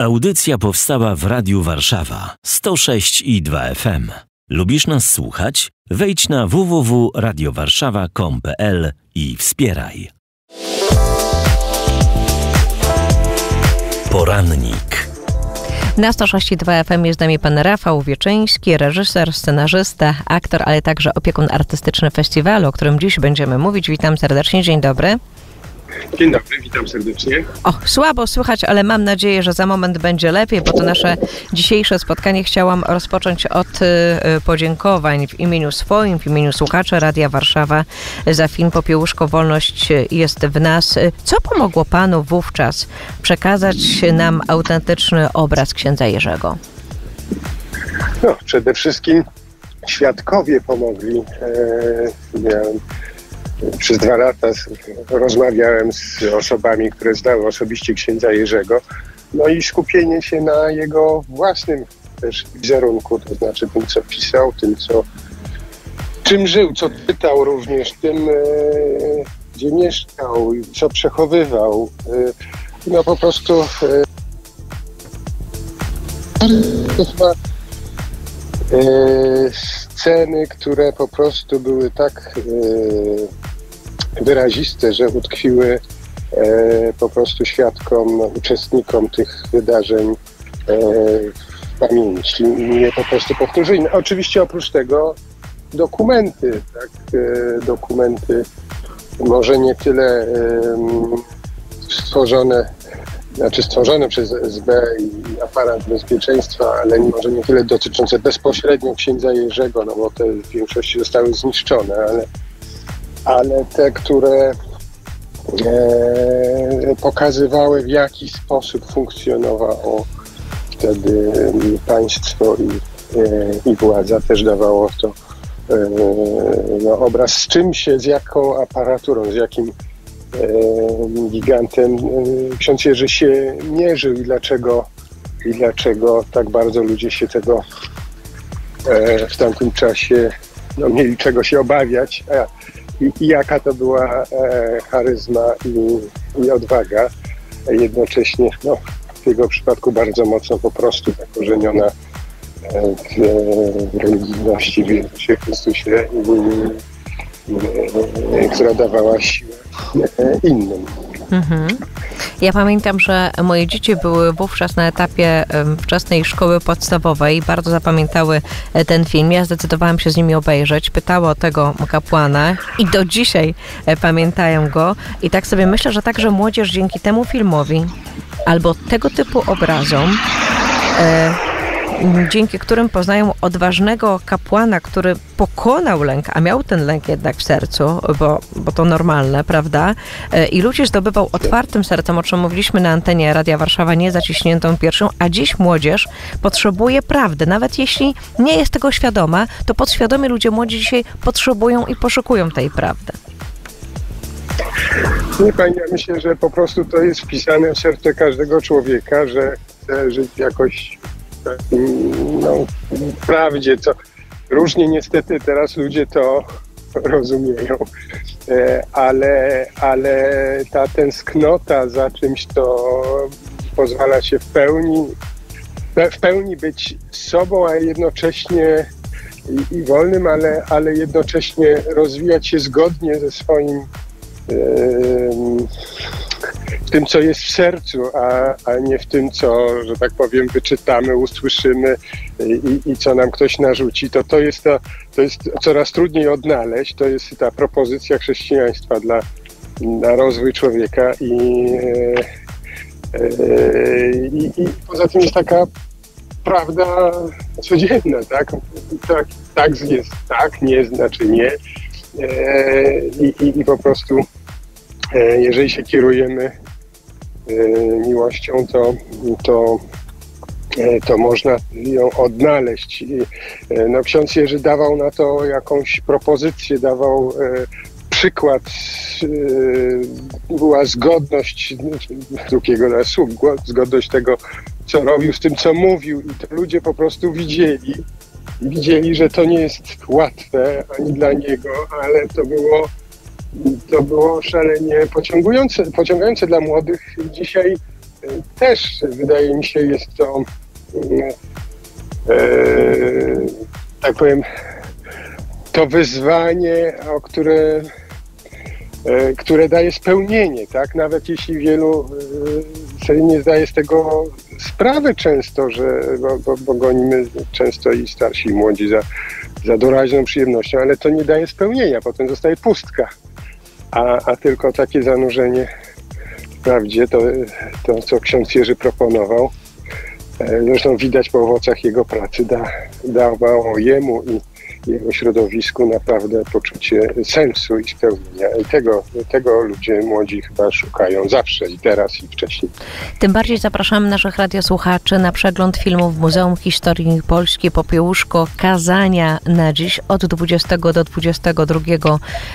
Audycja powstała w Radiu Warszawa 106 i 2 FM. Lubisz nas słuchać? Wejdź na www.radiowarszawa.com.pl i wspieraj. Porannik. Na 106.2 FM jest z nami pan Rafał Wieczyński, reżyser, scenarzysta, aktor, ale także opiekun artystyczny festiwalu, o którym dziś będziemy mówić. Witam serdecznie, dzień dobry. Dzień dobry, witam serdecznie. O, słabo słychać, ale mam nadzieję, że za moment będzie lepiej, bo to nasze dzisiejsze spotkanie chciałam rozpocząć od y, podziękowań w imieniu swoim, w imieniu słuchaczy Radia Warszawa za film Popiełuszko Wolność jest w nas. Co pomogło panu wówczas przekazać nam autentyczny obraz księdza Jerzego? No, przede wszystkim świadkowie pomogli. E, miałem przez dwa lata rozmawiałem z osobami, które znały osobiście księdza Jerzego. No i skupienie się na jego własnym też wizerunku, to znaczy tym, co pisał, tym, co czym żył, co czytał również, tym, e, gdzie mieszkał, co przechowywał. E, no po prostu e, to chyba sceny, które po prostu były tak wyraziste, że utkwiły e, po prostu świadkom, uczestnikom tych wydarzeń e, w pamięci i je po prostu powtórzyli. No, oczywiście oprócz tego dokumenty, tak, e, dokumenty może nie tyle stworzone, znaczy stworzone przez SB i aparat bezpieczeństwa, ale może nie tyle dotyczące bezpośrednio księdza Jerzego, no bo te w większości zostały zniszczone, ale ale te, które e, pokazywały w jaki sposób funkcjonowało wtedy państwo i, e, i władza, też dawało to e, no, obraz z czym się, z jaką aparaturą, z jakim e, gigantem e, ksiądz Jerzy się mierzył i dlaczego, i dlaczego tak bardzo ludzie się tego e, w tamtym czasie no, mieli czego się obawiać. A i, jaka to była e, charyzma i, i odwaga. Jednocześnie no, w jego przypadku bardzo mocno po prostu zakorzeniona e, w, religijności, w Jezusie Chrystusie, i, która dawała siłę e, innym. Mhm. Ja pamiętam, że moje dzieci były wówczas na etapie wczesnej szkoły podstawowej. Bardzo zapamiętały e, ten film. Ja zdecydowałam się z nimi obejrzeć. Pytały o tego kapłana i do dzisiaj e, pamiętają go. I tak sobie myślę, że także młodzież dzięki temu filmowi albo tego typu obrazom e, dzięki którym poznają odważnego kapłana, który pokonał lęk, a miał ten lęk jednak w sercu, bo, bo to normalne, prawda? E, I ludzi zdobywał otwartym sercem, o czym mówiliśmy na antenie Radia Warszawa, nie zaciśniętą pierwszą, a dziś młodzież potrzebuje prawdy. Nawet jeśli nie jest tego świadoma, to podświadomie ludzie młodzi dzisiaj potrzebują i poszukują tej prawdy. Nie Pani, ja myślę, że po prostu to jest wpisane w serce każdego człowieka, że chce żyć jakoś no, prawdzie, co różnie niestety teraz ludzie to rozumieją, e, ale, ale ta tęsknota za czymś, to pozwala się w pełni, w pełni być sobą, a jednocześnie i, i wolnym, ale, ale jednocześnie rozwijać się zgodnie ze swoim tym, co jest w sercu, a, a nie w tym, co, że tak powiem, wyczytamy, usłyszymy i, i co nam ktoś narzuci, to to jest, to, to jest coraz trudniej odnaleźć. To jest ta propozycja chrześcijaństwa dla, dla rozwój człowieka i, e, e, i, i poza tym jest taka prawda codzienna, tak? Tak, tak jest tak, nie znaczy nie. E, I, i, i po prostu jeżeli się kierujemy miłością, to, to, e, to można ją odnaleźć. E, no, ksiądz Jerzy dawał na to jakąś propozycję, dawał przykład, była zgodność drugiego na zgodność tego, co robił z tym, co mówił i to ludzie po prostu widzieli. Widzieli, że to nie jest łatwe ani dla niego, ale to było to było szalenie pociągujące, pociągające dla młodych. Dzisiaj też wydaje mi się jest to e, tak powiem to wyzwanie, o które E, które daje spełnienie, tak? Nawet jeśli wielu e, sobie nie zdaje z tego sprawy często, że, bo, bo, bo gonimy często i starsi i młodzi za, za doraźną przyjemnością, ale to nie daje spełnienia, potem zostaje pustka. A, a tylko takie zanurzenie w prawdzie, to, to co ksiądz Jerzy proponował, e, zresztą widać po owocach jego pracy, da, dawało jemu i jego środowisku naprawdę poczucie sensu i spełnienia. I tego, tego ludzie młodzi chyba szukają zawsze i teraz i wcześniej. Tym bardziej zapraszamy naszych radiosłuchaczy na przegląd filmów Muzeum Historii Polski Popiełuszko Kazania na dziś od 20 do 22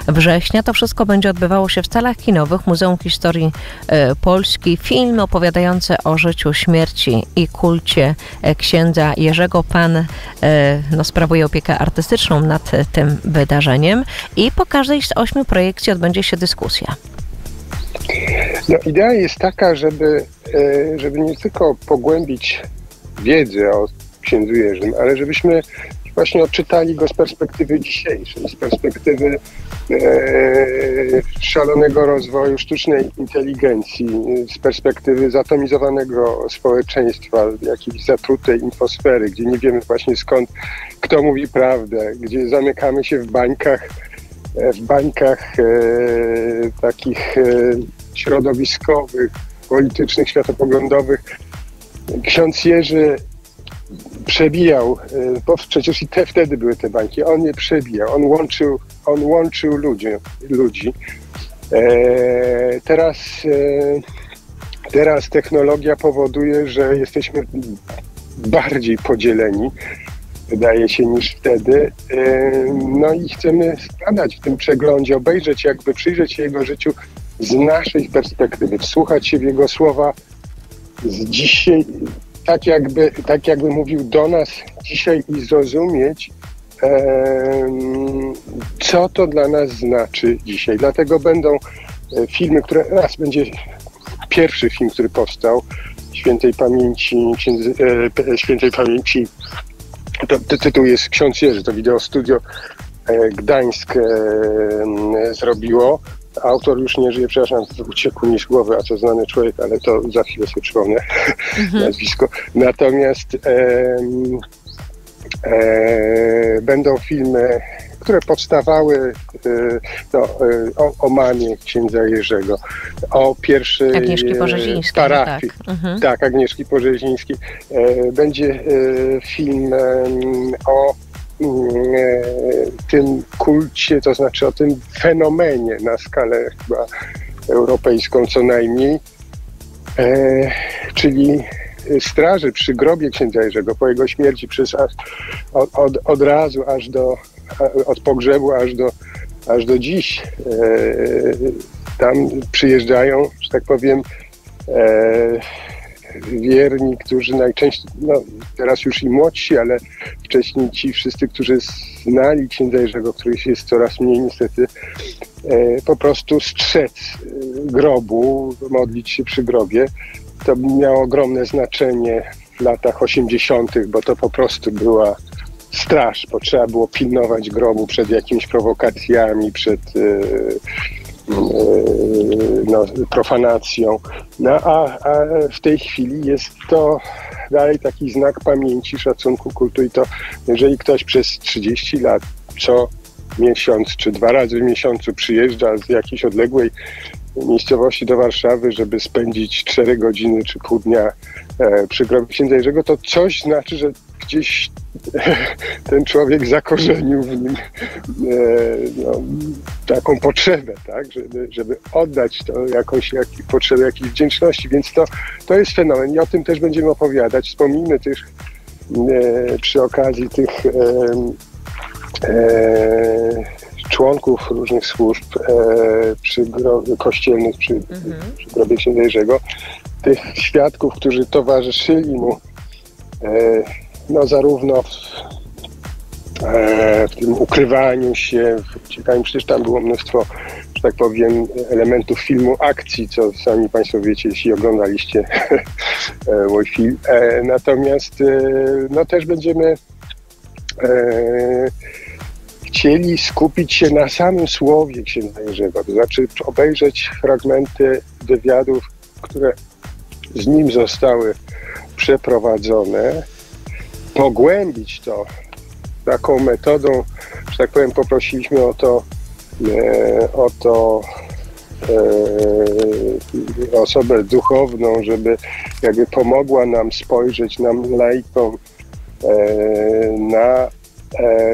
września. To wszystko będzie odbywało się w salach kinowych Muzeum Historii e, Polski. Film opowiadający o życiu, śmierci i kulcie e, księdza Jerzego Pan e, no, sprawuje opiekę artystyczną nad tym wydarzeniem i po każdej z ośmiu projekcji odbędzie się dyskusja. No, idea jest taka, żeby, e, żeby nie tylko pogłębić wiedzę o księdzu Jerzym, ale żebyśmy właśnie odczytali go z perspektywy dzisiejszej, z perspektywy e, szalonego rozwoju sztucznej inteligencji, z perspektywy zatomizowanego społeczeństwa, jakiejś zatrutej infosfery, gdzie nie wiemy właśnie skąd, kto mówi prawdę, gdzie zamykamy się w bańkach, w bańkach e, takich e, środowiskowych, politycznych, światopoglądowych. Ksiądz Jerzy przebijał, e, bo przecież i te, wtedy były te bańki, on je przebijał, on łączył, on łączył ludzi. ludzi. E, teraz, e, teraz technologia powoduje, że jesteśmy bardziej podzieleni, wydaje się, niż wtedy. E, no i chcemy zbadać w tym przeglądzie, obejrzeć, jakby przyjrzeć się jego życiu z naszej perspektywy, wsłuchać się w jego słowa z dzisiaj, tak jakby, tak jakby mówił do nas dzisiaj i zrozumieć, co to dla nas znaczy dzisiaj. Dlatego będą e, filmy, które raz będzie pierwszy film, który powstał świętej pamięci, e, świętej pamięci to, tytuł jest Ksiądz Jerzy, to wideo studio e, Gdańsk zrobiło. Autor już nie żyje, przepraszam, uciekł mi z głowy, a co znany człowiek, ale to za chwilę sobie przypomnę mhm. nazwisko. Natomiast e, e, będą filmy, które powstawały e, no, e, o, o mamie księdza Jerzego, o pierwszej Agnieszki parafii. Tak. Mhm. tak, Agnieszki Porzezińskiej. E, będzie film o E, tym kulcie, to znaczy o tym fenomenie na skalę chyba europejską co najmniej, e, czyli straży przy grobie księdza Jerzego po jego śmierci przez od, od, od razu aż do od pogrzebu aż do, aż do dziś e, tam przyjeżdżają, że tak powiem e, wierni, którzy najczęściej, no teraz już i młodsi, ale wcześniej ci wszyscy, którzy znali księdza Jerzego, których jest coraz mniej niestety, e, po prostu strzec e, grobu, modlić się przy grobie. To miało ogromne znaczenie w latach 80., bo to po prostu była straż, bo trzeba było pilnować grobu przed jakimiś prowokacjami, przed e, no, profanacją. No a, a w tej chwili jest to dalej taki znak pamięci, szacunku kultu i to jeżeli ktoś przez 30 lat co miesiąc czy dwa razy w miesiącu przyjeżdża z jakiejś odległej miejscowości do Warszawy, żeby spędzić 4 godziny czy pół dnia e, przy grobie księdza Jerzego, to coś znaczy, że gdzieś ten człowiek zakorzenił w nim e, no, taką potrzebę, tak, żeby, żeby oddać to jakąś jak, potrzebę jakiejś wdzięczności, więc to, to jest fenomen i o tym też będziemy opowiadać. Wspomnijmy też e, przy okazji tych członków różnych służb przy kościelnych, przy, mhm. przy grobie księdza Jerzego, tych świadków, którzy towarzyszyli mu no zarówno w, e, w tym ukrywaniu się, w uciekaniu, przecież tam było mnóstwo, że tak powiem, elementów filmu akcji, co sami Państwo wiecie, jeśli oglądaliście e, mój film. E, natomiast no też będziemy chcieli skupić się na samym słowie księdza Jerzego, to znaczy obejrzeć fragmenty wywiadów, które z nim zostały przeprowadzone, pogłębić to taką metodą, że tak powiem, poprosiliśmy o to, e, o to e, osobę duchowną, żeby jakby pomogła nam spojrzeć, nam lajkom e, na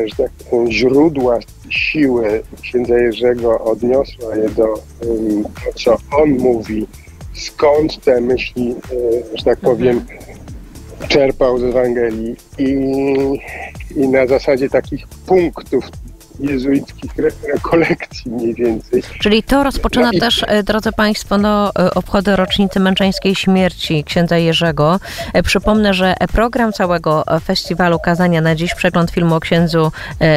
że tak powiem, źródła siły księdza Jerzego, odniosła je do to, co on mówi, skąd te myśli, że tak powiem, czerpał z Ewangelii i, i na zasadzie takich punktów jezuickich rekolekcji mniej więcej. Czyli to rozpoczyna no i... też, e, drodzy Państwo, no, e, obchody rocznicy męczeńskiej śmierci księdza Jerzego. E, przypomnę, że program całego festiwalu Kazania na dziś, przegląd filmu o księdzu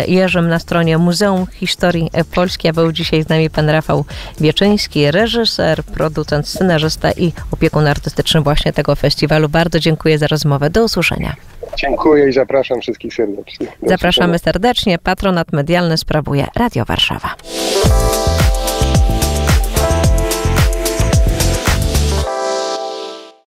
Jerzym na stronie Muzeum Historii Polski, a był dzisiaj z nami pan Rafał Wieczyński, reżyser, producent, scenarzysta i opiekun artystyczny właśnie tego festiwalu. Bardzo dziękuję za rozmowę. Do usłyszenia. Dziękuję i zapraszam wszystkich serdecznie. Zapraszamy serdecznie. Patronat medialny sprawuje Radio Warszawa.